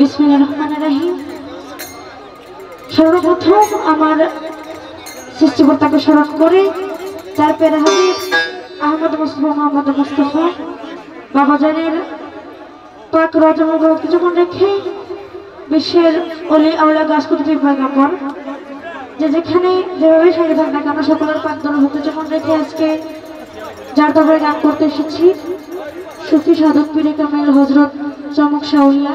বিসমিল্লাহ রহমান রাহিম। সর্বপ্রথম আমার সৃষ্টিকর্তাকে স্মরণ করে তারপরে হবে আহমদ মুস্তফা, মোহাম্মদ মুস্তফা বাবাজানের পাক রজমগ্রহ কিছুক্ষণ রেখে বিশ্বের অলি আউলা গাছ করতে পয়গাম্বর, যে যেখানে যেভাবে সাজে থাক না কেন, সকলের পাকদল হতে যেমন রেখে আজকে যার দরবারে গান করতে এসেছি। সুফি সাধক পীরে কামেল হজরত চমক শাহরিয়া।